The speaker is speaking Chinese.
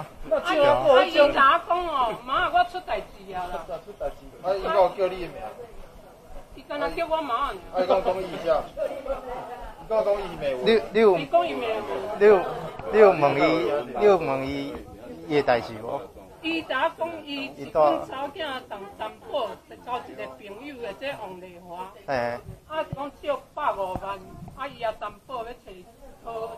啊，伊昨讲哦，妈，我出代志啊啦。出代志。啊，伊有叫你的名？伊刚才叫我妈。啊，伊讲同意一下。伊讲同意没？你你有？讲伊没。你有你有问伊？你有问伊伊的代志无？伊昨讲伊一跟查囝同担保，交一个朋友的，即王丽华。哎。啊，讲借百五万，啊，伊也担保要找好。